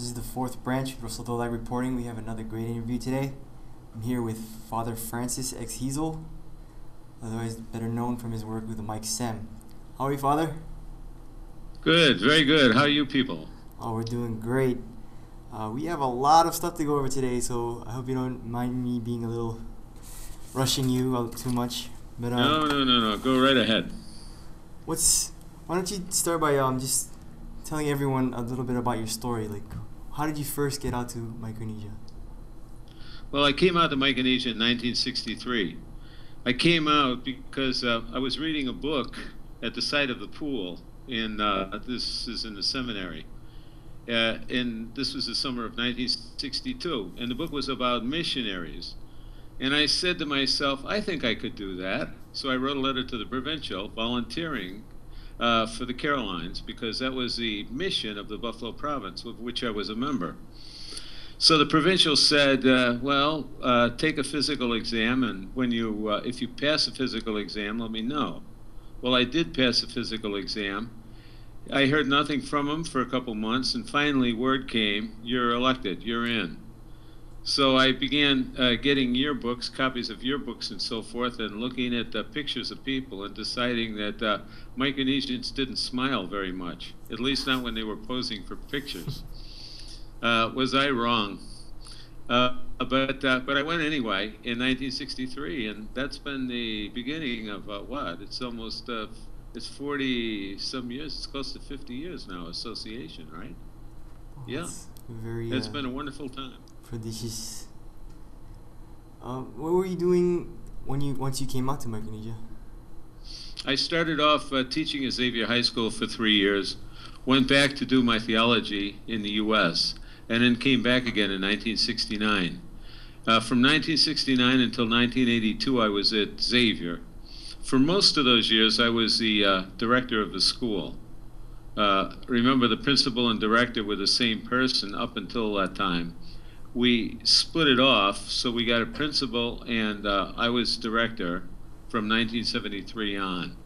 This is the fourth branch, of Russell Dolak reporting. We have another great interview today. I'm here with Father Francis X. Hezel, otherwise better known from his work with MicSem. How are you, Father? Good, very good. How are you people? Oh, we're doing great. Uh, we have a lot of stuff to go over today, so I hope you don't mind me being a little rushing you out too much. But uh, no, no, no, no. Go right ahead. What's? Why don't you start by um just telling everyone a little bit about your story? Like, how did you first get out to Micronesia? Well, I came out to Micronesia in 1963. I came out because uh, I was reading a book at the site of the pool. In uh, this is in the seminary, uh, and this was the summer of 1962. And the book was about missionaries. And I said to myself, I think I could do that. So I wrote a letter to the provincial volunteering uh, for the Carolines because that was the mission of the Buffalo province, of which I was a member. So the provincial said, uh, "Well, uh, take a physical exam, and when you, uh, if you pass a physical exam, let me know." Well, I did pass a physical exam. I heard nothing from him for a couple months, and finally word came, "You're elected. You're in." So I began uh, getting yearbooks, copies of yearbooks and so forth, and looking at the pictures of people and deciding that uh, Micronesians didn't smile very much, at least not when they were posing for pictures. Uh, was I wrong? Uh, but uh, but I went anyway in 1963, and that's been the beginning of uh, what? It's almost it's 40 some years. It's close to 50 years now. Association, right? Oh, yeah. Very. It's been a wonderful time prodigious. Um, what were you doing when you once you came out to Micronesia? I started off uh, teaching at Xavier High School for three years, went back to do my theology in the U.S., and then came back again in 1969. Uh, from 1969 until 1982, I was at Xavier. For most of those years, I was the uh, director of the school. Uh, remember, the principal and director were the same person up until that time we split it off, so we got a principal, and uh, I was director from 1973 on,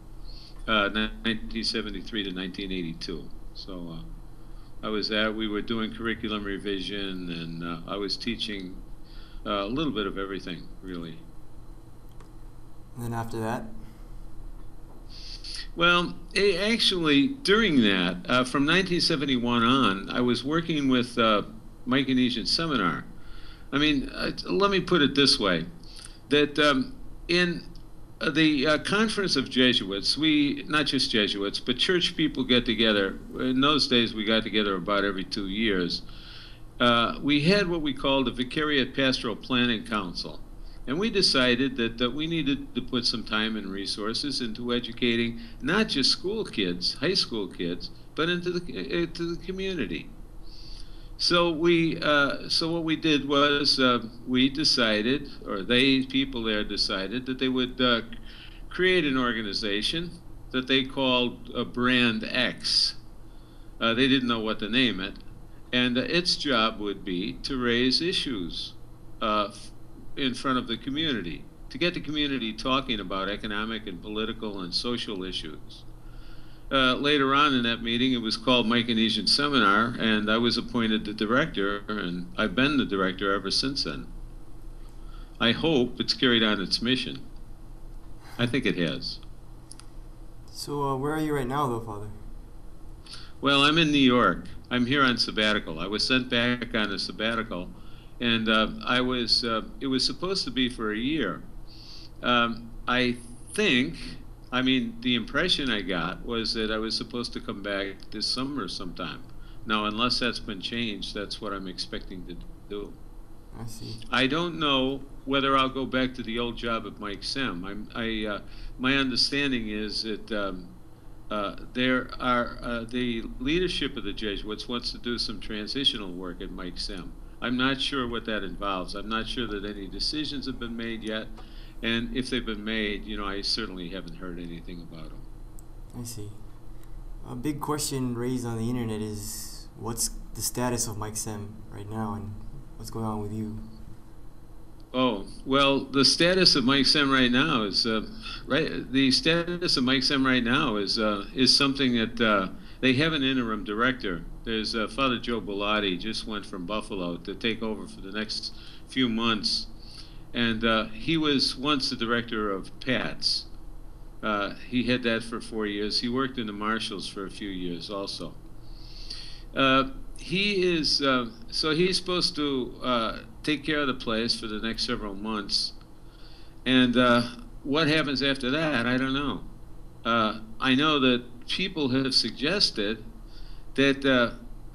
uh, 1973 to 1982. So uh, I was there. We were doing curriculum revision, and uh, I was teaching uh, a little bit of everything, really. And then after that? Well, actually, during that, uh, from 1971 on, I was working with Micronesian seminar. I mean, uh, let me put it this way: that um, in uh, the uh, conference of Jesuits, we not just Jesuits, but church people get together. In those days, we got together about every two years. Uh, we had what we called the Vicariate Pastoral Planning Council, and we decided that, that we needed to put some time and resources into educating not just school kids, high school kids, but into the into the community. So we, uh, so what we did was uh, we decided, or they people there decided that they would uh, create an organization that they called a Brand X. Uh, they didn't know what to name it, and uh, its job would be to raise issues in front of the community, to get the community talking about economic and political and social issues. Uh, later on in that meeting, it was called Micronesian Seminar, and I was appointed the director, and I've been the director ever since then. I hope it's carried on its mission. I think it has. So, uh, where are you right now, though, Father? Well, I'm in New York. I'm here on sabbatical. I was sent back on a sabbatical, and uh, I was. Uh, it was supposed to be for a year. Um, I think I mean, the impression I got was that I was supposed to come back this summer sometime. Now, unless that's been changed, that's what I'm expecting to do. I see. I don't know whether I'll go back to the old job at MicSem. I'm, I, uh, my understanding is that um, uh, there are uh, the leadership of the Jesuits wants to do some transitional work at MicSem. I'm not sure what that involves. I'm not sure that any decisions have been made yet. And if they've been made, you know, I certainly haven't heard anything about them. I see. A big question raised on the internet is what's the status of MicSem right now and what's going on with you? Oh well, the status of MicSem right now is uh, right. The status of MicSem right now is uh, is something that uh, they have an interim director. There's uh, Father Joe Bellotti just went from Buffalo to take over for the next few months, and uh, he was once the director of PATS. Uh, he had that for four years. He worked in the Marshalls for a few years also. Uh, he is uh, so he's supposed to uh, take care of the place for the next several months, and uh, what happens after that, I don't know. I know that people have suggested that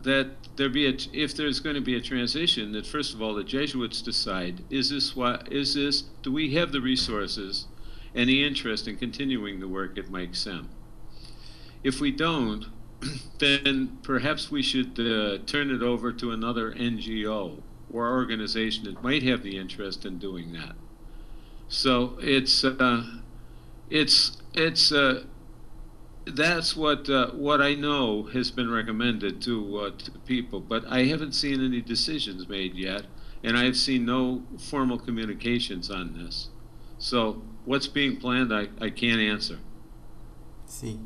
that there be a, if there's going to be a transition, that first of all the Jesuits decide is this what is this do we have the resources, any interest in continuing the work at MicSem? If we don't, then perhaps we should uh, turn it over to another NGO or organization that might have the interest in doing that. So it's uh, it's it's uh, that's what uh, what I know has been recommended to uh, to people, but I haven't seen any decisions made yet, and I've seen no formal communications on this. So what's being planned, I, I can't answer. see.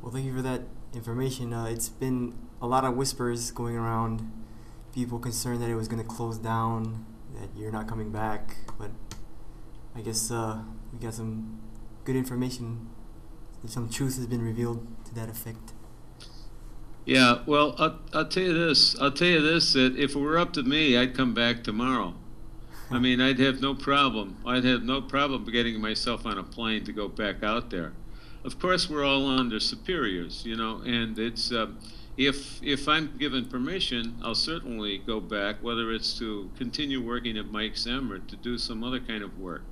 Well, thank you for that information. Uh, it's been a lot of whispers going around, people concerned that it was going to close down, that you're not coming back. But I guess uh, we got some good information. Some truth has been revealed to that effect. Yeah, well, I'll, I'll tell you this. I'll tell you this that if it were up to me, I'd come back tomorrow. I mean, I'd have no problem. I'd have no problem getting myself on a plane to go back out there. Of course, we're all under superiors, you know, and it's um, if if I'm given permission, I'll certainly go back, whether it's to continue working at Mike's or to do some other kind of work.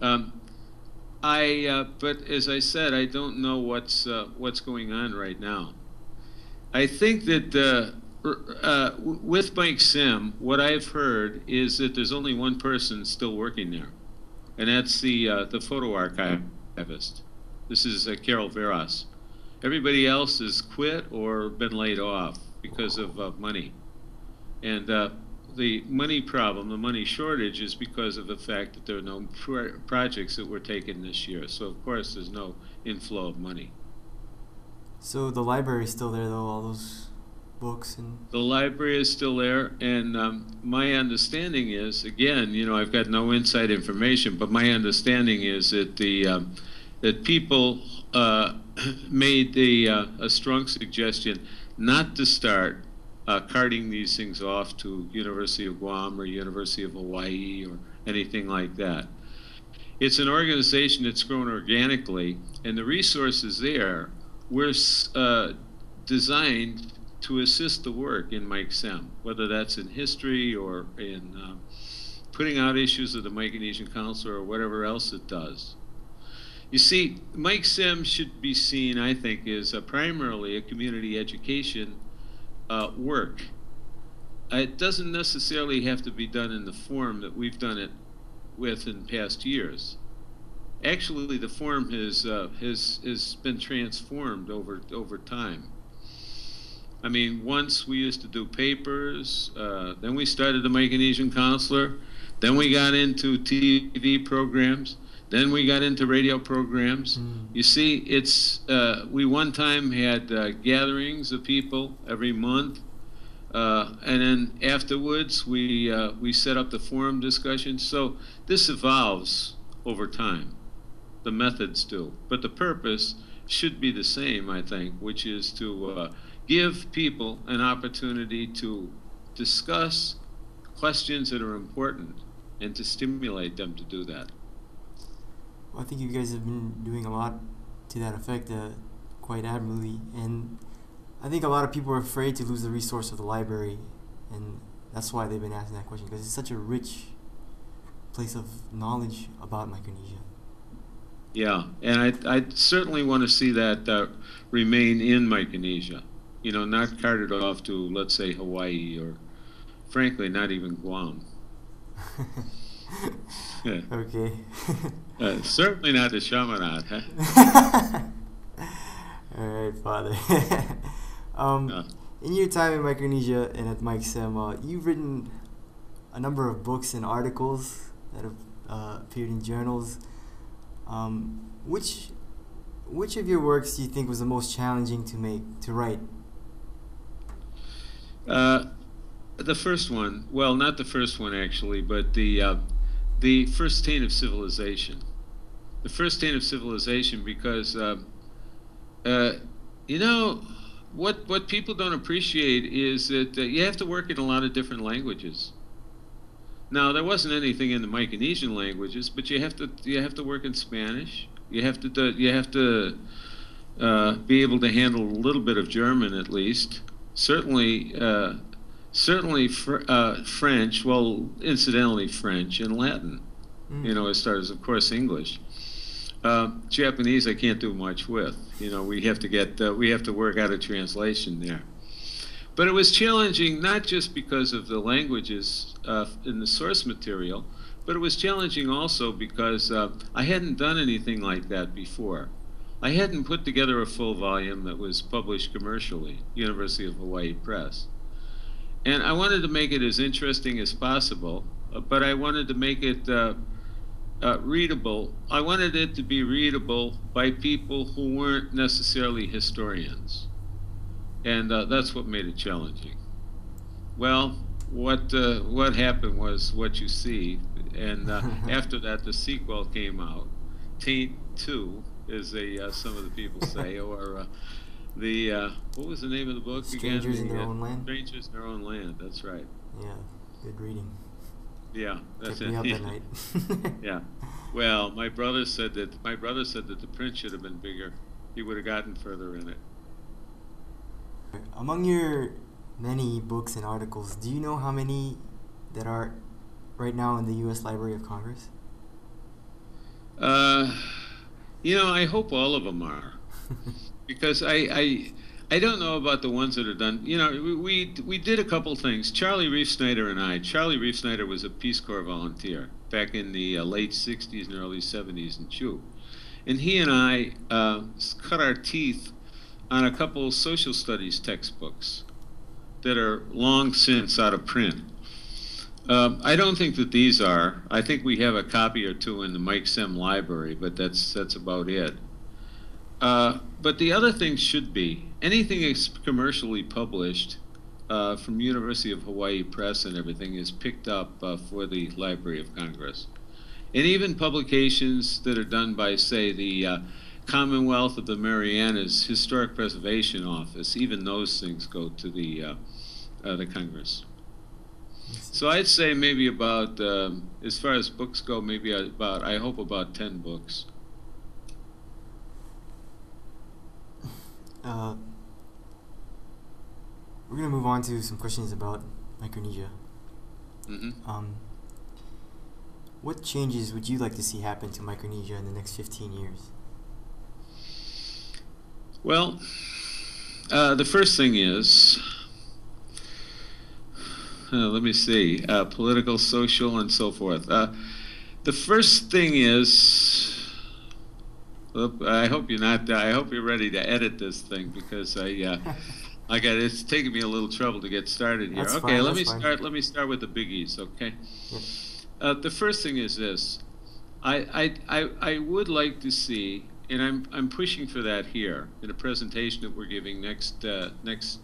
Um, I, uh, but as I said, I don't know what's uh, what's going on right now. I think that uh, uh, with MicSem, what I've heard is that there's only one person still working there, and that's the uh, the photo archivist. This is uh, Carol Veras. Everybody else has quit or been laid off because of money, and the money problem, the money shortage, is because of the fact that there are no pro- projects that were taken this year. So of course, there's no inflow of money. So the library is still there, though. All those books and The library is still there, and um, my understanding is, again, you know, I've got no inside information, but my understanding is that the um, that people uh, made the uh, a strong suggestion not to start uh, carting these things off to University of Guam or University of Hawaii or anything like that. It's an organization that's grown organically, and the resources there were uh, designed to assist the work in MicSem, whether that's in history or in um, putting out issues of the Micronesian Counselor or whatever else it does. You see, MicSem should be seen, I think, as primarily a community education uh, work. It doesn't necessarily have to be done in the form that we've done it with in past years. Actually, the form has uh, has has been transformed over over time. I mean, once we used to do papers, uh, then we started the Micronesian Counselor, then we got into TV programs, then we got into radio programs. Mm. You see, it's uh, we one time had uh, gatherings of people every month, uh, and then afterwards we uh, we set up the forum discussions. So this evolves over time. The methods do, but the purpose should be the same, I think, which is to uh, give people an opportunity to discuss questions that are important and to stimulate them to do that. I think you guys have been doing a lot to that effect, uh, quite admirably. And I think a lot of people are afraid to lose the resource of the library, and that's why they've been asking that question because it's such a rich place of knowledge about Micronesia. Yeah, and I, I certainly want to see that uh, remain in Micronesia. You know, not carted off to, let's say, Hawaii or, frankly, not even Guam. Yeah. okay. Uh, certainly not the Chaminade. Huh? All right, Father. um, in your time in Micronesia and at MicSem, uh, you've written a number of books and articles that have uh, appeared in journals. Um, which which of your works do you think was the most challenging to make to write? Uh, the first one, well, not the first one actually, but the uh, the first taint of civilization. The first taint of civilization, because uh, uh, you know what what people don't appreciate is that uh, you have to work in a lot of different languages. Now, there wasn't anything in the Micronesian languages, but you have to you have to work in Spanish. You have to do, you have to uh, be able to handle a little bit of German at least. Certainly, uh, certainly fr- uh, French. Well, incidentally, French and Latin. Mm. You know, as far as of course English. Uh, Japanese, I can't do much with. You know, we have to get uh, we have to work out a translation there. But it was challenging not just because of the languages uh, in the source material, but it was challenging also because uh, I hadn't done anything like that before. I hadn't put together a full volume that was published commercially, University of Hawaii Press. And I wanted to make it as interesting as possible, uh, but I wanted to make it uh, uh, readable. I wanted it to be readable by people who weren't necessarily historians. And uh, that's what made it challenging. Well, what uh, what happened was what you see, and uh, after that, the sequel came out. Taint Two, as they uh, some of the people say, or uh, the uh, what was the name of the book Strangers again? in Their The, uh, Own Land? Strangers in Their Own Land. That's right. Yeah, good reading. Yeah, that's Kept it. me up at night. yeah. Well, my brother said that my brother said that the print should have been bigger. He would have gotten further in it. Among your many books and articles, do you know how many that are right now in the U.S. Library of Congress? Uh, you know, I hope all of them are, because I, I, I don't know about the ones that are done. You know, we we, we did a couple things. Charlie Reafsnyder and I. Charlie Reafsnyder was a Peace Corps volunteer back in the uh, late '60s and early '70s in Chuuk, and he and I uh, cut our teeth on a couple social studies textbooks that are long since out of print. Um, I don't think that these are. I think we have a copy or two in the MicSem library, but that's that's about it. Uh, but the other thing should be anything that's commercially published uh, from University of Hawaii Press and everything is picked up uh, for the Library of Congress, and even publications that are done by, say, the uh, Commonwealth of the Marianas Historic Preservation Office. Even those things go to the uh, the Congress. So I'd say maybe about, um, as far as books go, maybe about, I hope about 10 books. Uh, we're gonna move on to some questions about Micronesia. hmm Um, what changes would you like to see happen to Micronesia in the next 15 years? Well, uh, the first thing is, uh, let me see, uh, political, social, and so forth. Uh, the first thing is, I hope you're not. I hope you're ready to edit this thing because I, uh, I got. It's taking me a little trouble to get started here. That's okay, fine, let me fine. start. Let me start with the biggies. Okay. Uh, the first thing is this. I, I, I, I would like to see, and I'm, I'm pushing for that here in a presentation that we're giving next, uh, next,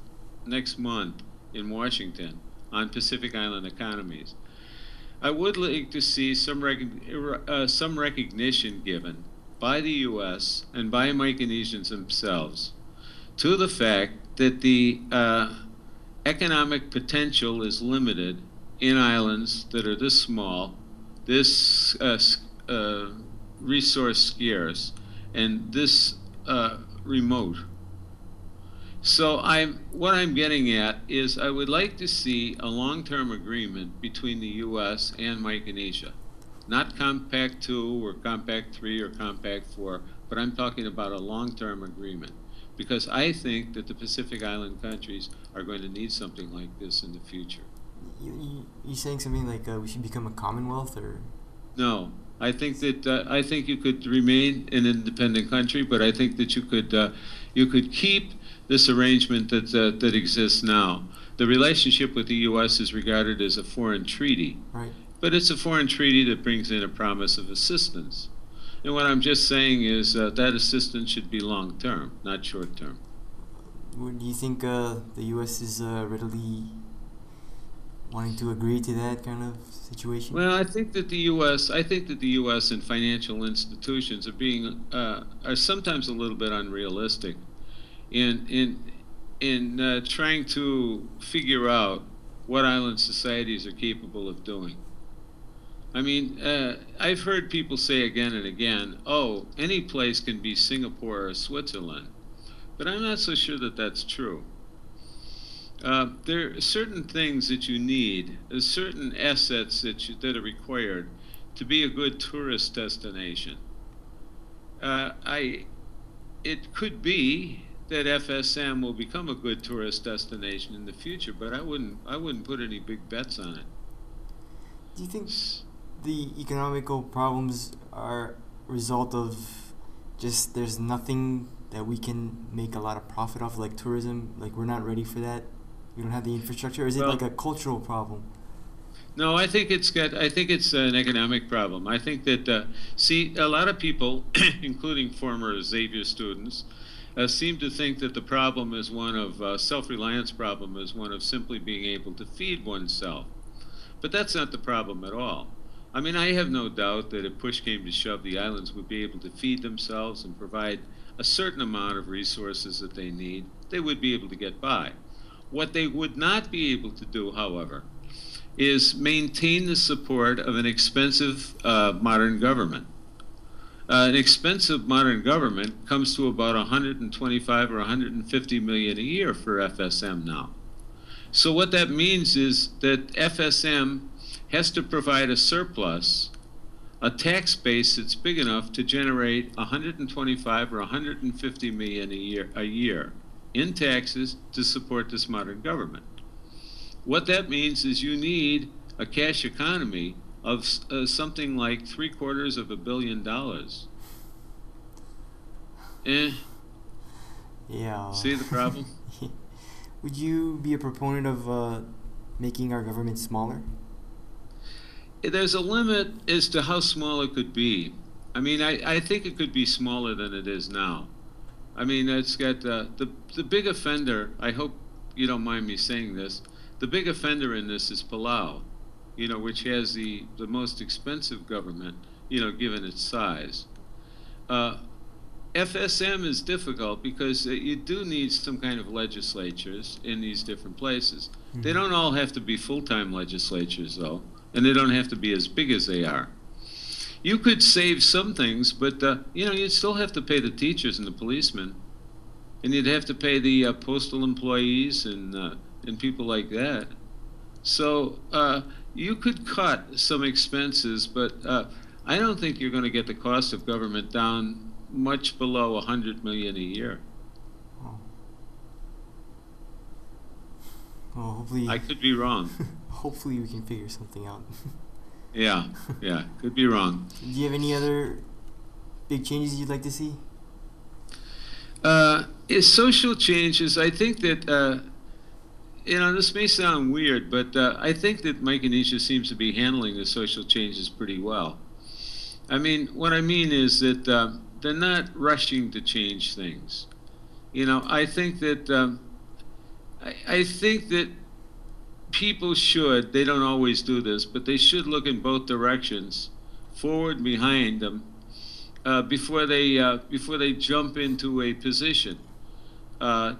next month in Washington on Pacific Island economies. I would like to see some, rec- uh, some recognition given by the U.S. and by Micronesians themselves to the fact that the uh, economic potential is limited in islands that are this small, this uh, uh, resource scarce, and this uh, remote. So I'm what I'm getting at is I would like to see a long-term agreement between the U.S. and Micronesia, not Compact Two or Compact Three or Compact Four, but I'm talking about a long-term agreement because I think that the Pacific Island countries are going to need something like this in the future. You, you, you saying something like uh, we should become a commonwealth or No, I think that uh, I think you could remain an independent country, but I think that you could uh, you could keep this arrangement that uh, that exists now. The relationship with the U.S. is regarded as a foreign treaty, right? But it's a foreign treaty that brings in a promise of assistance. And what I'm just saying is uh, that assistance should be long term, not short term. Do you think uh, the U.S. is uh, readily wanting to agree to that kind of situation? Well, I think that the U.S. I think that the U.S. and financial institutions are being uh, are sometimes a little bit unrealistic in in in uh, trying to figure out what island societies are capable of doing. I mean, uh, I've heard people say again and again, "Oh, any place can be Singapore or Switzerland," but I'm not so sure that that's true. Uh, there are certain things that you need, there's certain assets that, you, that are required to be a good tourist destination. Uh, I, it could be that FSM will become a good tourist destination in the future, but I wouldn't, I wouldn't put any big bets on it. Do you think the economical problems are a result of just there's nothing that we can make a lot of profit off, like tourism? Like we're not ready for that. We don't have the infrastructure. Or is it like a cultural problem? No, I think it's got. I think it's an economic problem. I think that uh, see a lot of people, including former Xavier students, uh, seem to think that the problem is one of uh, self-reliance. Problem is one of simply being able to feed oneself, but that's not the problem at all. I mean, I have no doubt that if push came to shove, the islands would be able to feed themselves and provide a certain amount of resources that they need. They would be able to get by. What they would not be able to do, however, is maintain the support of an expensive uh, modern government. Uh, an expensive modern government comes to about 125 or 150 million a year for FSM now. So what that means is that FSM has to provide a surplus, a tax base that's big enough to generate 125 or 150 million a year a year in taxes to support this modern government. What that means is you need a cash economy of uh, something like three quarters of a billion dollars. Eh, Yeah. see the problem? Would you be a proponent of uh, making our government smaller? There's a limit as to how small it could be. I mean, I, I think it could be smaller than it is now. I mean, it's got uh, the the big offender. I hope you don't mind me saying this. The big offender in this is Palau, you know, which has the the most expensive government, you know, given its size. Uh, FSM is difficult because uh, you do need some kind of legislatures in these different places. They Mhm. don't all have to be full-time legislatures, though, and they don't have to be as big as they are. You could save some things, but uh, you know you'd still have to pay the teachers and the policemen, and you'd have to pay the uh, postal employees and uh, and people like that. So uh, you could cut some expenses, but uh, I don't think you're going to get the cost of government down much below 100 million a year. Oh. Well, hopefully. I could be wrong. hopefully we can figure something out. Yeah, yeah, could be wrong. Do you have any other big changes you'd like to see? Uh, is social changes, I think that, uh, you know, this may sound weird, but uh, I think that Micronesia seems to be handling the social changes pretty well. I mean, what I mean is that uh, they're not rushing to change things. You know, I think that, um, I, I think that people should, they don't always do this, but they should look in both directions, forward and behind them, uh, before they uh, before they jump into a position. Uh,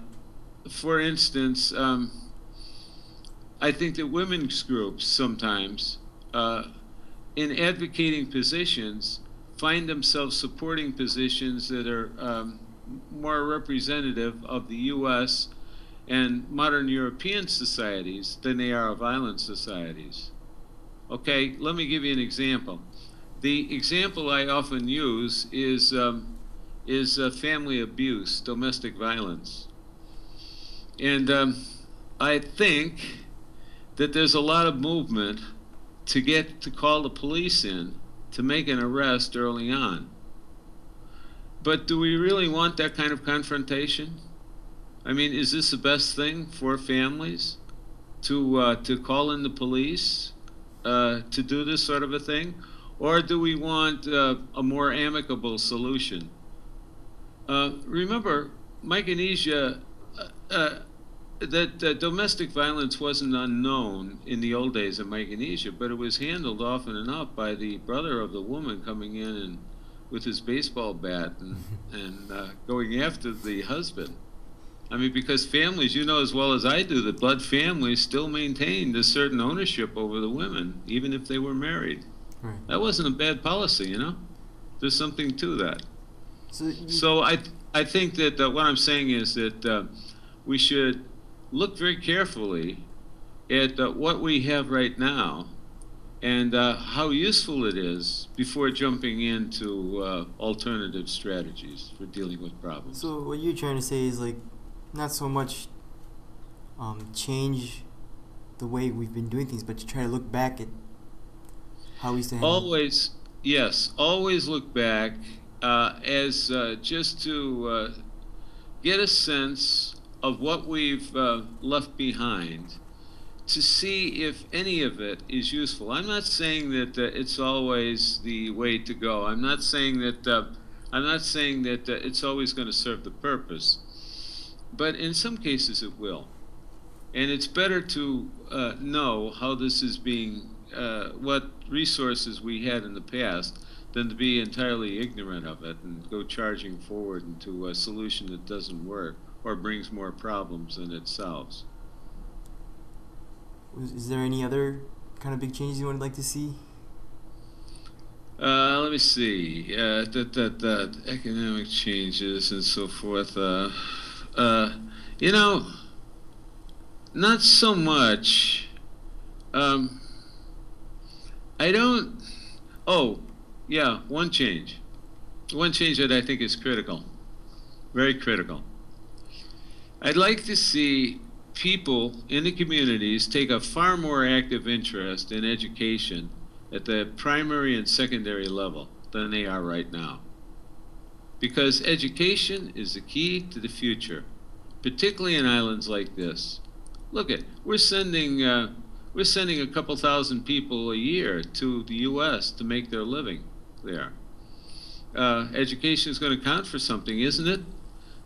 for instance, um, I think that women's groups sometimes, uh, in advocating positions, find themselves supporting positions that are um, more representative of the U.S. and modern European societies than they are of island societies. Okay, let me give you an example. The example I often use is um, is uh, family abuse, domestic violence, and um, I think that there's a lot of movement to get to call the police in to make an arrest early on. But do we really want that kind of confrontation? I mean, is this the best thing for families to uh, to call in the police uh, to do this sort of a thing, Or do we want uh, a more amicable solution? Uh, remember, Micronesia, uh, uh, that uh, domestic violence wasn't unknown in the old days of Micronesia, but it was handled often enough by the brother of the woman coming in and with his baseball bat and, and uh, going after the husband. I mean, because families, you know as well as I do, the blood families still maintained a certain ownership over the women, even if they were married. Right. That wasn't a bad policy, you know. There's something to that. So, So I, I think that uh, what I'm saying is that uh, we should look very carefully at uh, what we have right now and uh, how useful it is before jumping into uh, alternative strategies for dealing with problems. so what you're trying to say is like, not so much um, change the way we've been doing things, but to try to look back at how we used to handle. Always, yes, always look back uh, as uh, just to uh, get a sense of what we've uh, left behind to see if any of it is useful. I'm not saying that uh, it's always the way to go. I'm not saying that uh, I'm not saying that uh, it's always going to serve the purpose, but in some cases it will. And it's better to uh, know how this is being, uh, what resources we had in the past, than to be entirely ignorant of it and go charging forward into a solution that doesn't work or brings more problems than it solves. Is there any other kind of big changes you would like to see? Uh, let me see. Uh, that that that economic changes and so forth. Uh, uh, you know, not so much. Um, I don't. Oh, yeah, one change. One change that I think is critical, very critical. I'd like to see people in the communities take a far more active interest in education at the primary and secondary level than they are right now. Because education is the key to the future, particularly in islands like this. Look at we're sending uh, we're sending a couple thousand people a year to the U.S. to make their living there. Uh, education is going to count for something, isn't it?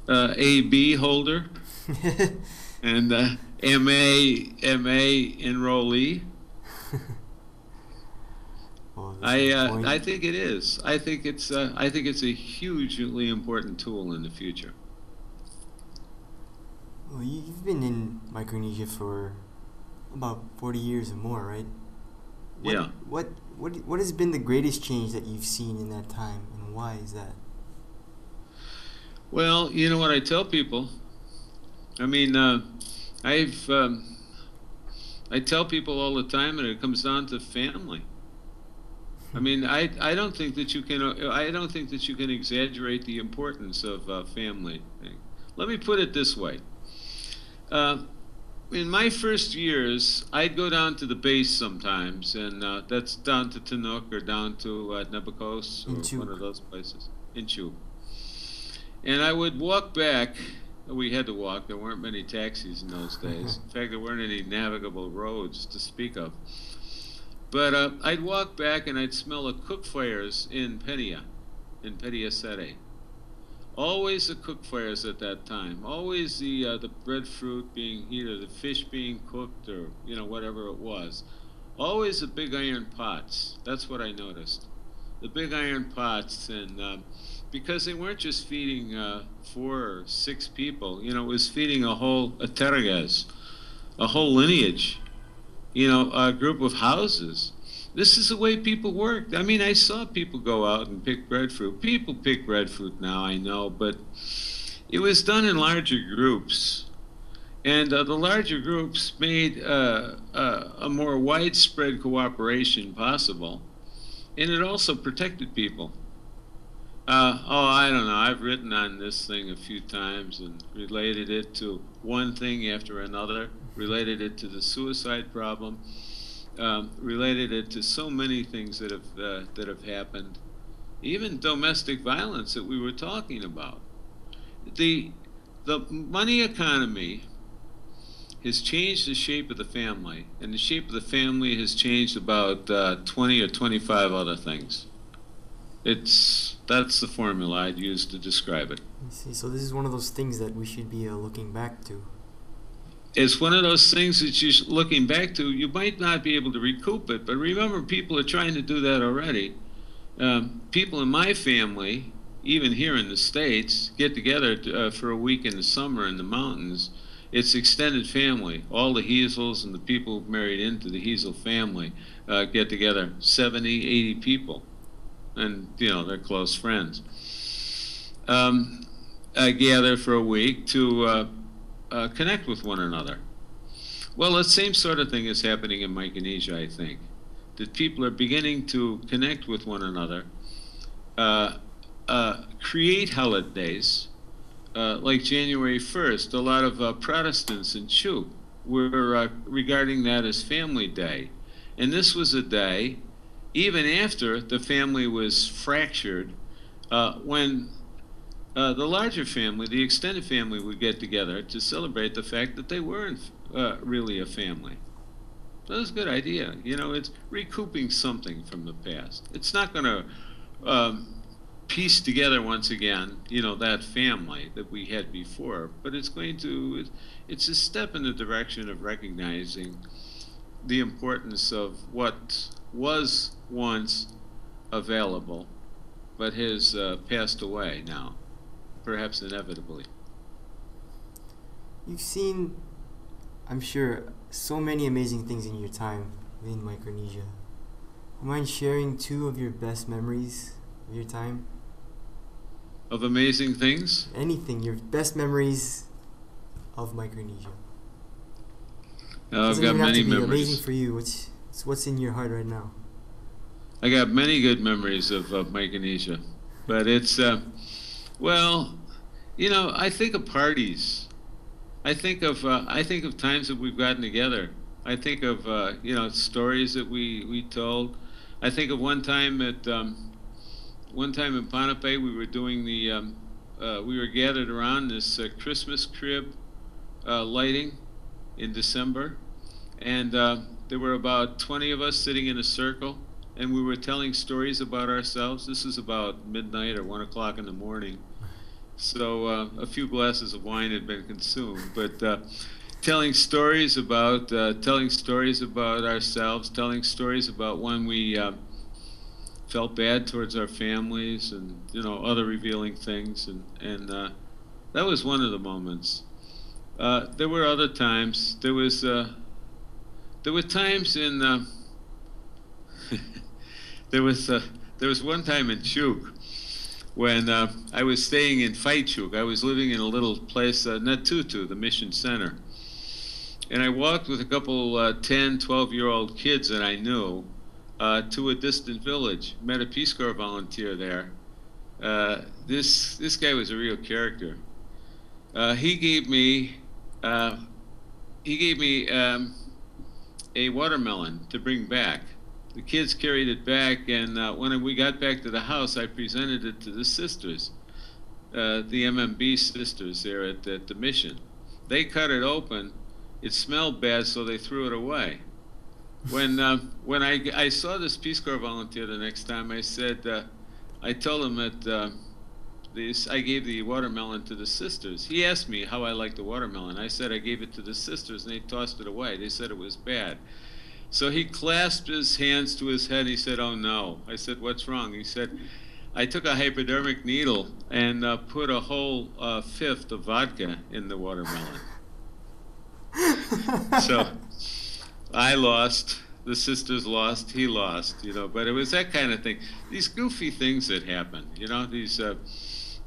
Uh, A B holder and uh, MA MA enrollee. I uh. I think it is. I think it's uh, I think it's a hugely important tool in the future. Well, you- you've been in Micronesia for about 40 years or more, right? What, Yeah. What what what has been the greatest change that you've seen in that time, and why is that? Well, you know what I tell people. I mean, uh, I've um, I tell people all the time, and it comes down to family. I mean, I I don't think that you can I don't think that you can exaggerate the importance of uh, family. Let me put it this way. Uh, in my first years, I'd go down to the base sometimes, and uh, that's down to Tanuk or down to uh, or Inchuk. one of those places, Inchuk. And I would walk back. We had to walk. There weren't many taxis in those days. In fact, there weren't any navigable roads to speak of. But uh, I'd walk back and I'd smell the cook fires in Pedia, in Pedia Sede. Always the cook fires at that time. Always the uh, the breadfruit being heated, the fish being cooked, or you know whatever it was. Always the big iron pots. That's what I noticed. The big iron pots, and um, because they weren't just feeding uh, four or six people, you know, it was feeding a whole a terragas, a whole lineage, you know, a group of houses. This is the way people worked. I mean, I saw people go out and pick breadfruit. People pick breadfruit now, I know, but it was done in larger groups. And uh, the larger groups made uh, uh, a more widespread cooperation possible. And it also protected people. Uh, oh, I don't know. I've written on this thing a few times and related it to one thing after another, related it to the suicide problem, um, related it to so many things that have uh, that have happened, even domestic violence that we were talking about. The the money economy has changed the shape of the family, and the shape of the family has changed about uh, 20 or 25 other things. It's that's the formula I'd use to describe it. I see. So this is one of those things that we should be uh, looking back to. It's one of those things that you're looking back to. You might not be able to recoup it, but remember, people are trying to do that already. Um, people in my family, even here in the states, get together uh, for a week in the summer in the mountains. It's extended family. All the Hezels and the people married into the Hezel family uh, get together. 70, 80 people and you know they're close friends. Um, uh, gather for a week to uh, uh, connect with one another. Well, the same sort of thing is happening in Micronesia, I think. That people are beginning to connect with one another, uh, uh, create holidays, uh, like January 1st. A lot of Protestants in Chuuk were regarding that as Family Day. And this was a day even after the family was fractured, uh, when uh, the larger family, the extended family, would get together to celebrate the fact that they weren't uh, really a family. So that was a good idea. You know, it's recouping something from the past. It's not going to um, piece together once again, you know, that family that we had before, but it's going to, it's a step in the direction of recognizing the importance of what was once available, but has uh, passed away now, perhaps inevitably. You've seen, I'm sure, so many amazing things in your time in Micronesia. Mind sharing two of your best memories of your time? Of amazing things? Anything, your best memories of Micronesia. Uh, I've got many memories. Amazing for you. What's what's in your heart right now? I got many good memories of, of Micronesia, but it's uh, well, you know, I think of parties. I think of uh, I think of times that we've gotten together. I think of uh, you know stories that we we told. I think of one time at um, one time in Ponape we were doing the um, uh, we were gathered around this uh, Christmas crib uh, lighting in December, and there were about 20 of us sitting in a circle and we were telling stories about ourselves. This is about midnight or one o'clock in the morning. So uh, a few glasses of wine had been consumed, but uh, telling stories about uh, telling stories about ourselves, telling stories about when we uh, felt bad towards our families, and you know other revealing things, and and uh, that was one of the moments. There were other times. There was there were times in there was there was one time in Chuuk when uh, I was staying in Faichuk. I was living in a little place, uh, Natutu, the mission center. And I walked with a couple uh, 10, 12 year old kids that I knew uh, to a distant village. Met a Peace Corps volunteer there. Uh, this, this guy was a real character. Uh, he gave me, uh, he gave me um, a watermelon to bring back the kids carried it back, and uh, when we got back to the house, I presented it to the sisters, uh, the MMB sisters there at, at the mission. They cut it open. It smelled bad, so they threw it away. When uh, when I, I saw this Peace Corps volunteer the next time, I said, uh, I told him that uh, this, I gave the watermelon to the sisters. He asked me how I liked the watermelon. I said I gave it to the sisters, and they tossed it away. They said it was bad. So he clasped his hands to his head. He said, Oh no. I said, What's wrong? He said, I took a hypodermic needle and uh, put a whole uh, fifth of vodka in the watermelon. so I lost. The sisters lost. He lost. You know, but it was that kind of thing. These goofy things that happen. You know, these uh,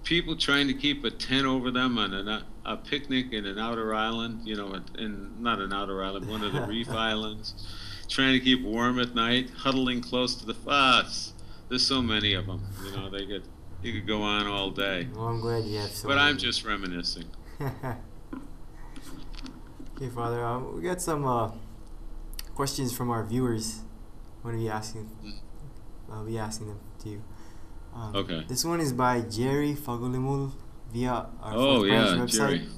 people trying to keep a tent over them on a, a picnic in an outer island. You know, in not an outer island, one of the reef islands trying to keep warm at night, huddling close to the faucets. There's so many of them. You know, they could you could go on all day. Well, I'm glad you have so. But. I'm just reminiscing. okay, Father. Um, we got some uh, questions from our viewers. What are gonna asking. Mm. I'll be asking them to you. Um, okay. This one is by Jerry Fagulimul via our oh, yeah, website. Jerry.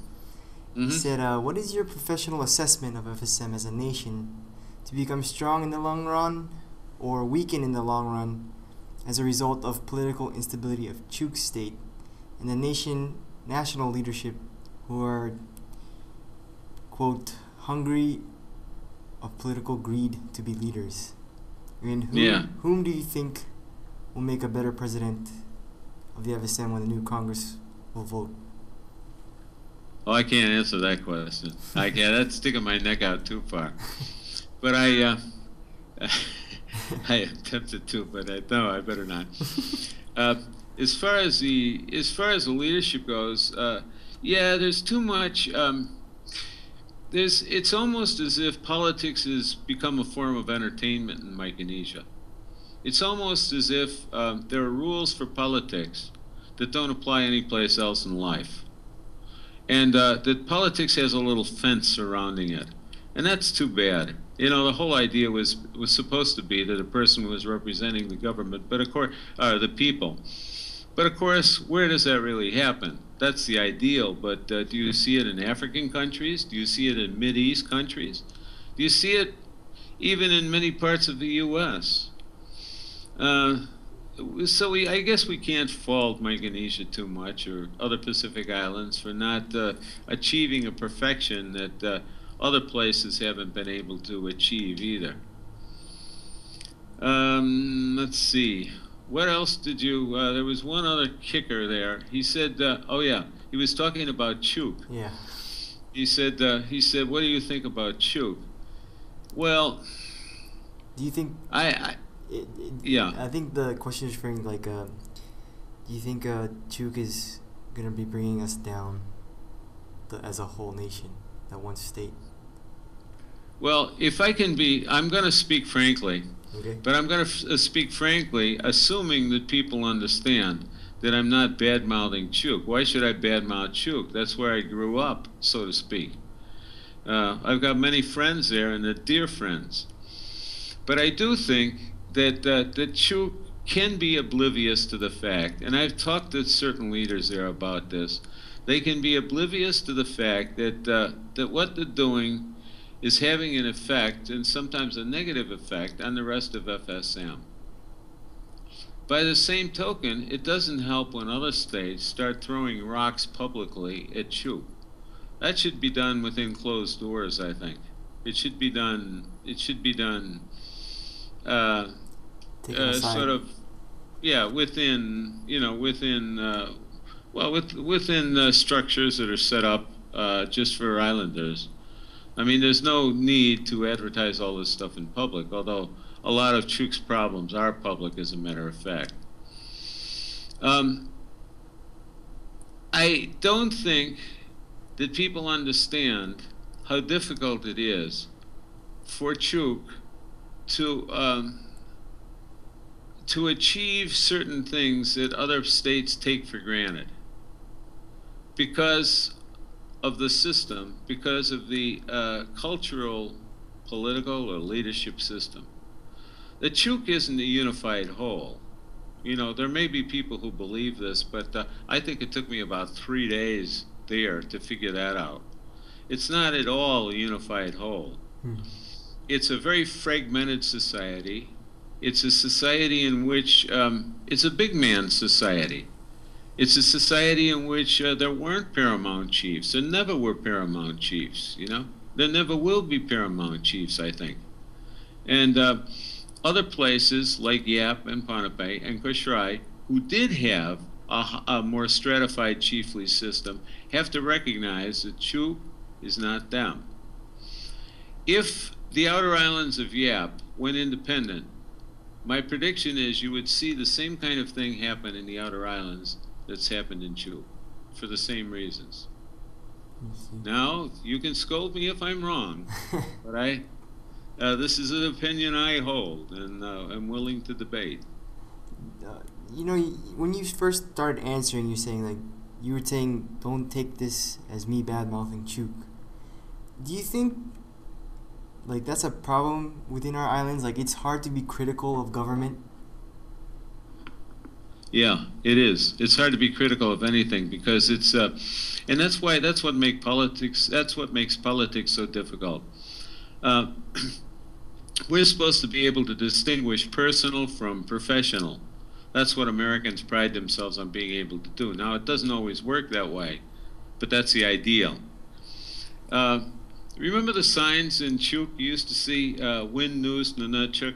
He Mhm. said, uh, "What is your professional assessment of FSM as a nation to become strong in the long run, or weaken in the long run, as a result of political instability of Chuuk state and the nation national leadership who are quote hungry of political greed to be leaders? And whom, Yeah. whom do you think will make a better president of the FSM when the new Congress will vote?" Oh, I can't answer that question. I can't. That's sticking my neck out too far. But I, uh, I attempted to, but I no, I better not. Uh, as far as the as far as the leadership goes, uh, yeah, there's too much. Um, there's it's almost as if politics has become a form of entertainment in Micronesia. It's almost as if um, there are rules for politics that don't apply anyplace else in life and uh, that politics has a little fence surrounding it, and that's too bad. You know, the whole idea was was supposed to be that a person was representing the government, but of course, uh, the people. But of course, where does that really happen? That's the ideal. But uh, do you see it in African countries? Do you see it in Mid East countries? Do you see it even in many parts of the U.S.? Uh, so we, I guess we can't fault Micronesia too much or other Pacific islands for not uh, achieving a perfection that uh, other places haven't been able to achieve either. Um, let's see. What else did you? Uh, there was one other kicker there. He said, uh, "Oh yeah, he was talking about Chuuk. Yeah. He said, uh, he said, what do you think about Chuuk? Well, Do you think I, I It, it, Yeah. I think the question is referring like, uh, do you think uh, Chuuk is gonna be bringing us down, the, as a whole nation, that one state? Well, if I can be, I'm going to speak frankly. Okay. But I'm going to f- uh, speak frankly, assuming that people understand that I'm not bad mouthing Chuuk. Why should I bad mouth Chuuk? That's where I grew up, so to speak. Uh, I've got many friends there, and they're dear friends. But I do think that uh, that Chuuk can be oblivious to the fact, and I've talked to certain leaders there about this. They can be oblivious to the fact that uh, that what they're doing is having an effect, and sometimes a negative effect, on the rest of FSM. By the same token, it doesn't help when other states start throwing rocks publicly at Chuuk. That should be done within closed doors, I think. It should be done. It should be done. Uh, uh, sort of, yeah, within you know within uh, well with, within structures that are set up uh, just for islanders. I mean, there's no need to advertise all this stuff in public, although a lot of Chuuk's problems are public, as a matter of fact. Um, I don't think that people understand how difficult it is for Chuuk to um, to achieve certain things that other states take for granted because of the system, because of the uh, cultural, political, or leadership system. The Chuuk isn't a unified whole. You know, there may be people who believe this, but uh, I think it took me about three days there to figure that out. It's not at all a unified whole. Hmm. It's a very fragmented society. It's a society in which um, it's a big man society. It's a society in which uh, there weren't paramount chiefs. There never were paramount chiefs, you know? There never will be paramount chiefs, I think. And uh, other places like Yap and Ponape and Kosrae, who did have a more stratified chiefly system, have to recognize that Chuuk is not them. If the outer islands of Yap went independent, my prediction is you would see the same kind of thing happen in the outer islands that's happened in Chuuk for the same reasons. Now, you can scold me if I'm wrong, but I, uh, this is an opinion I hold and uh, I'm willing to debate. uh, you know, when you first started answering, you're saying like you were saying, "Don't take this as me bad mouthing Chuuk." Do you think like that's a problem within our islands? Like it's hard to be critical of government. Yeah, it is. It's hard to be critical of anything because it's, uh, and that's why that's what make politics. That's what makes politics so difficult. Uh, we're supposed to be able to distinguish personal from professional. That's what Americans pride themselves on being able to do. Now, it doesn't always work that way, but that's the ideal. Uh, remember the signs in Chuuk you used to see uh, win, lose, nanachuk?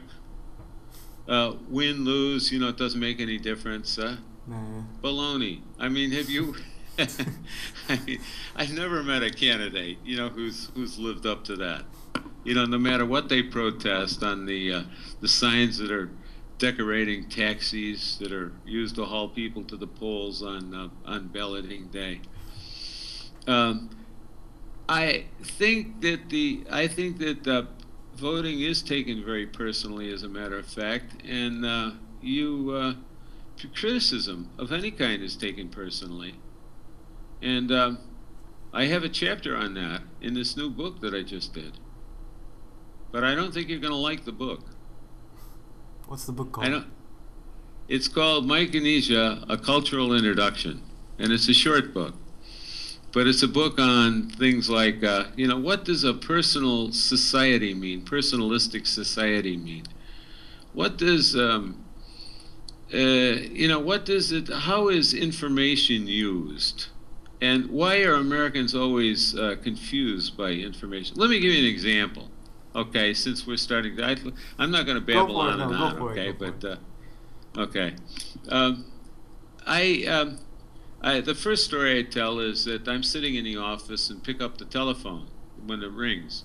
Uh, win, lose, you know, it doesn't make any difference. Uh, Nah. baloney. I mean, have you? I mean, I've never met a candidate, you know, who's who's lived up to that. You know, no matter what they protest on the uh, the signs that are decorating taxis that are used to haul people to the polls on uh, on balloting day. Um, I think that the I think that uh, voting is taken very personally, as a matter of fact, and uh, you uh, criticism of any kind is taken personally. And um, I have a chapter on that in this new book that I just did. But I don't think you're going to like the book. What's the book called? I don't. It's called Micronesia: A Cultural Introduction, and it's a short book. But it's a book on things like, uh, you know, what does a personal society mean? Personalistic society mean? What does, um, uh, you know, what does it? How is information used? And why are Americans always uh, confused by information? Let me give you an example. Okay, since we're starting, to, I, I'm not going to babble it, on no, and on. it, Okay, but uh, okay, um, I, um, I the first story I tell is that I'm sitting in the office and pick up the telephone when it rings.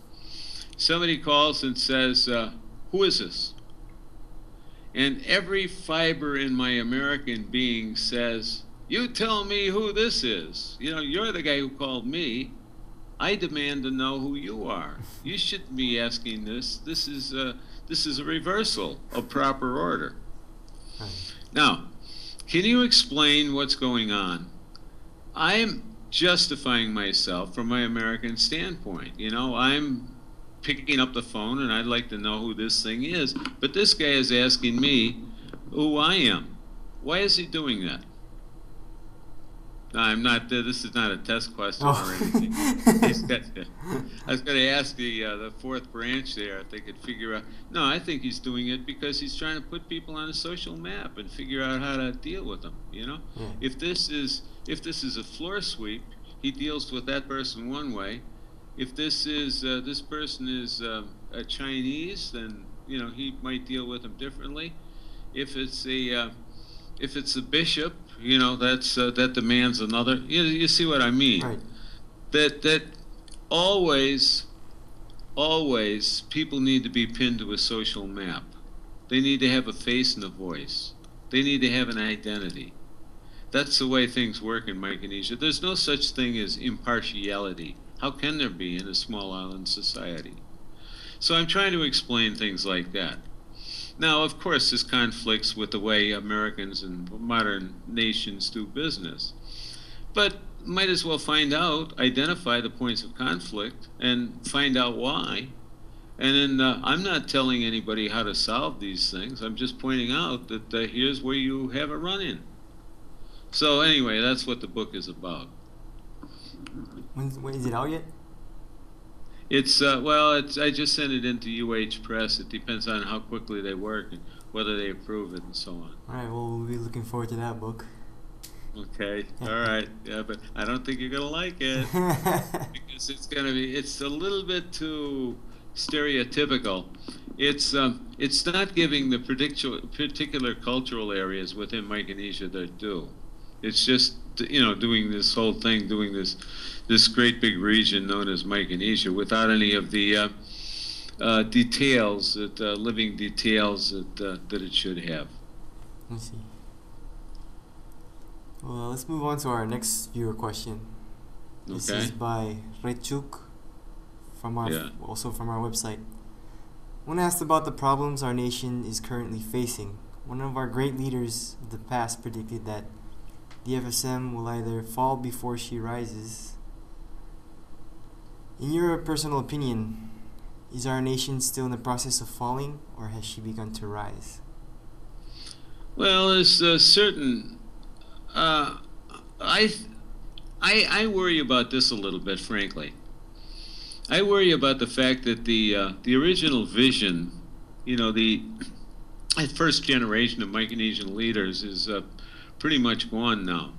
Somebody calls and says, uh, "Who is this?" And every fiber in my American being says, You tell me who this is. You know, you're the guy who called me. I demand to know who you are. You shouldn't be asking this. This is a, this is a reversal of proper order. Now, can you explain what's going on? I'm justifying myself from my American standpoint. You know, I'm picking up the phone and I'd like to know who this thing is. But this guy is asking me who I am. Why is he doing that? No, I'm not. Uh, this is not a test question or anything. I was going to ask the uh, the fourth branch there if they could figure out. No, I think he's doing it because he's trying to put people on a social map and figure out how to deal with them. You know, Yeah. if this is if this is a floor sweep, he deals with that person one way. If this is uh, this person is um, a Chinese, then you know he might deal with them differently. If it's a uh, if it's a bishop, you know that's uh, that demands another. You, you see what I mean? Right. That that always, always people need to be pinned to a social map. They need to have a face and a voice. They need to have an identity. That's the way things work in Micronesia. There's no such thing as impartiality. How can there be in a small island society? So I'm trying to explain things like that. Now, of course, this conflicts with the way Americans and modern nations do business. But might as well find out, identify the points of conflict, and find out why. And then uh, I'm not telling anybody how to solve these things. I'm just pointing out that uh, here's where you have a run in. So, anyway, that's what the book is about. When's, when is it out yet? It's uh, well, it's I just sent it into UH Press. It depends on how quickly they work and whether they approve it and so on. All right. Well, we'll be looking forward to that book. Okay, all right, yeah, but I don't think you're gonna like it because it's gonna be it's a little bit too stereotypical. It's um, it's not giving the particular particular cultural areas within Micronesia their due. It's just you know doing this whole thing, doing this this great big region known as Micronesia without any of the uh, uh, details that uh, living details that uh, that it should have. Let's see. Well, let's move on to our next viewer question. This Okay. is by Rechuk from our Yeah. also from our website. When asked about the problems our nation is currently facing, one of our great leaders of the past predicted that the FSM will either fall before she rises. In your personal opinion, is our nation still in the process of falling or has she begun to rise? Well, there's a certain. Uh, I, I, I worry about this a little bit, frankly. I worry about the fact that the uh, the original vision, you know, the first generation of Micronesian leaders is uh, pretty much gone now,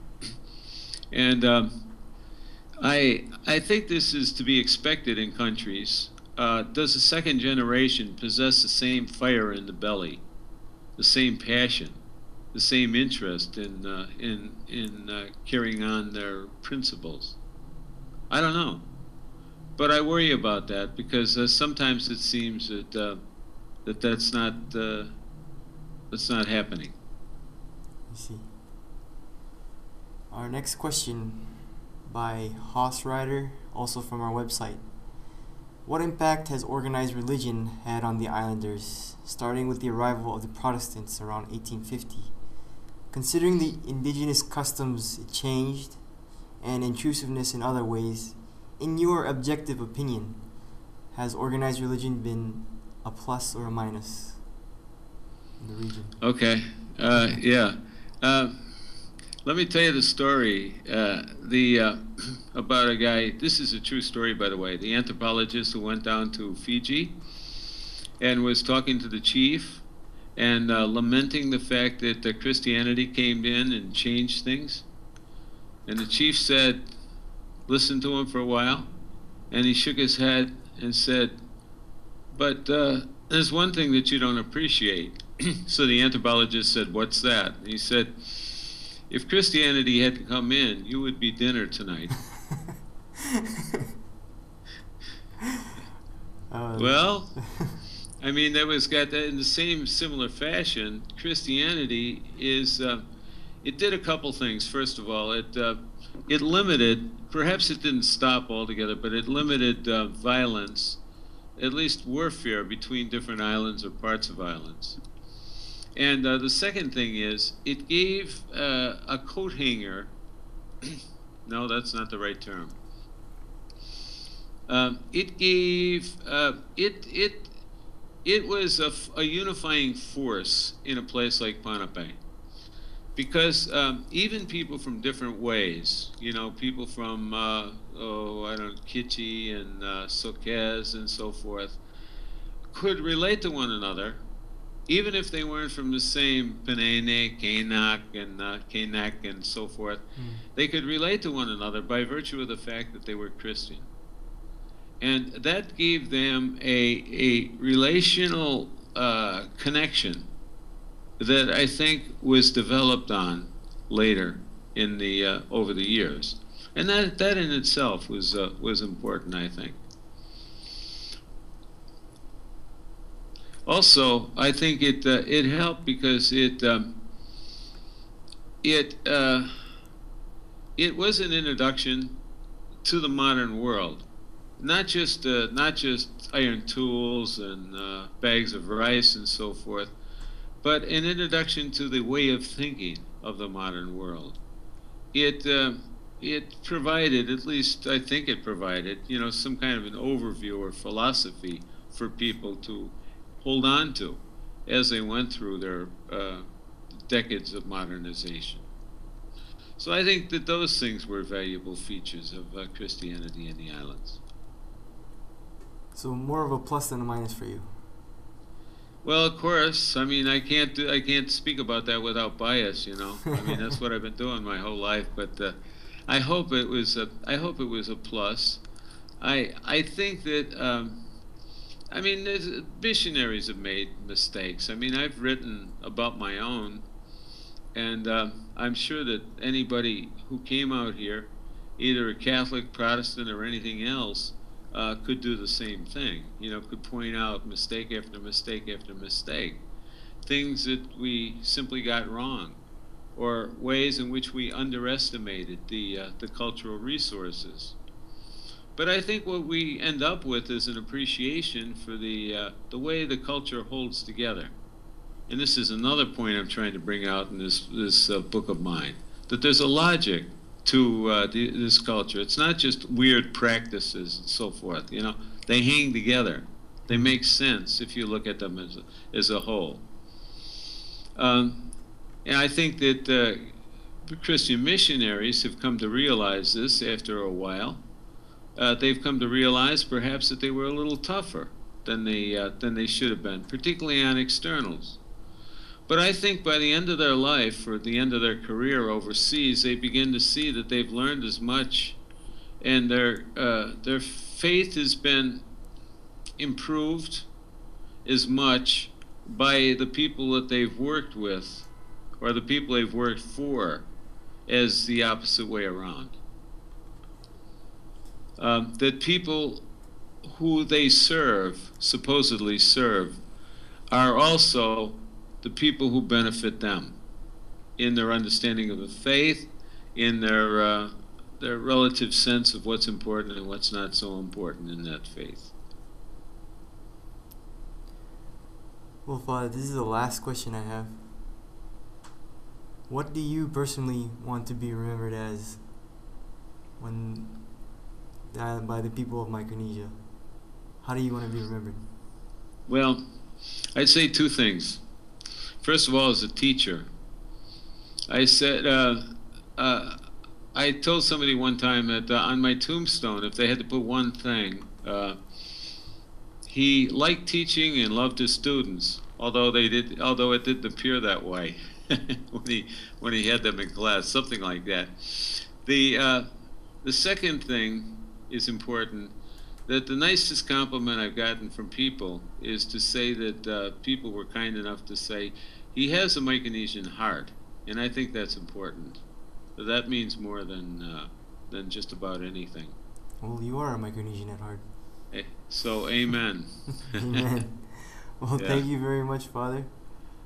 and um, I I think this is to be expected in countries. Uh, does the second generation possess the same fire in the belly, the same passion? the same interest in uh, in in uh, carrying on their principles. I don't know, but I worry about that because uh, sometimes it seems that uh, that that's not uh, that's not happening. I see. Our next question by Hoss Rider, also from our website. What impact has organized religion had on the islanders, starting with the arrival of the Protestants around 1850? Considering the indigenous customs changed and intrusiveness in other ways, in your objective opinion, has organized religion been a plus or a minus in the region? Okay, uh, yeah. Uh, let me tell you the story. Uh, the uh, about a guy. This is a true story, by the way. The anthropologist who went down to Fiji and was talking to the chief and uh, lamenting the fact that uh, Christianity came in and changed things. And the chief said, "Listen to him for a while, and he shook his head and said, But uh, there's one thing that you don't appreciate. so the anthropologist said, What's that? And he said, If Christianity had come in, you would be dinner tonight. Uh, well, I mean, that was got that in the same similar fashion. Christianity is uh, it did a couple things. First of all, it uh, it limited. Perhaps it didn't stop altogether, but it limited uh, violence, at least warfare between different islands or parts of islands. And uh, the second thing is, it gave uh, a coat hanger. no, that's not the right term. Um, it gave uh, it it it was a, a, unifying force in a place like Ponape. Because um, even people from different ways, you know, people from, uh, oh, I don't know, Kichi and uh, Sokehs and so forth, could relate to one another, even if they weren't from the same Penene, Kanak, and uh, Kanak, and so forth. Mm. They could relate to one another by virtue of the fact that they were Christian and that gave them a, a relational uh, connection that I think was developed on later in the uh, over the years, and that that in itself was uh, was important, I think. Also, I think it uh, it helped because it um, it uh, it was an introduction to the modern world not just uh, not just iron tools and uh, bags of rice and so forth, but an introduction to the way of thinking of the modern world. It uh, it provided, at least I think it provided, you know, some kind of an overview or philosophy for people to hold on to as they went through their uh, decades of modernization. So I think that those things were valuable features of uh, Christianity in the islands. So more of a plus than a minus for you. Well, of course. I mean, I can't do, I can't speak about that without bias. You know, I mean that's what I've been doing my whole life. But uh, I hope it was a, I hope it was a plus. I I think that um, I mean missionaries have made mistakes. I mean I've written about my own, and uh, I'm sure that anybody who came out here, either a Catholic, Protestant, or anything else, uh, could do the same thing. You know, could point out mistake after mistake after mistake, things that we simply got wrong, or ways in which we underestimated the uh, the cultural resources. But I think what we end up with is an appreciation for the uh, the way the culture holds together. And this is another point I'm trying to bring out in this this uh, book of mine that there's a logic to uh, the, this culture. It's not just weird practices and so forth. You know, they hang together. They make sense if you look at them as a, as a whole. Um, and I think that uh, Christian missionaries have come to realize this after a while. Uh, they've come to realize perhaps that they were a little tougher than they uh, than they should have been, particularly on externals. But I think by the end of their life or the end of their career overseas, they begin to see that they've learned as much, and their uh, their faith has been improved as much by the people that they've worked with or the people they've worked for as the opposite way around. Um, that people who they serve, supposedly serve, are also the people who benefit them in their understanding of the faith, in their uh, their relative sense of what's important and what's not so important in that faith. Well, Father, this is the last question I have. What do you personally want to be remembered as when uh, by the people of Micronesia? How do you want to be remembered? Well, I'd say two things. First of all, as a teacher, I said, uh, uh, I told somebody one time that uh, on my tombstone, if they had to put one thing, uh, he liked teaching and loved his students, although they did, although it didn't appear that way when he when he had them in class, something like that. The the second thing is important. That the nicest compliment I've gotten from people is to say that uh, people were kind enough to say he has a Micronesian heart, and I think that's important. That means more than uh, than just about anything. Well, you are a Micronesian at heart. Eh, So, amen. Amen. Well, Yeah. thank you very much, Father.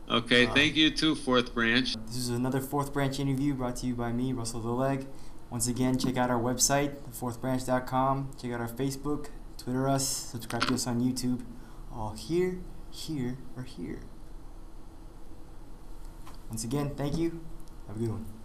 okay, Uh, thank you too, Fourth Branch. This is another Fourth Branch interview brought to you by me, Russell Doleg. Once again, check out our website, fourthbranch.com. Check out our Facebook, Twitter us, subscribe to us on YouTube. All here, here, or here. Once again, thank you. Have a good one.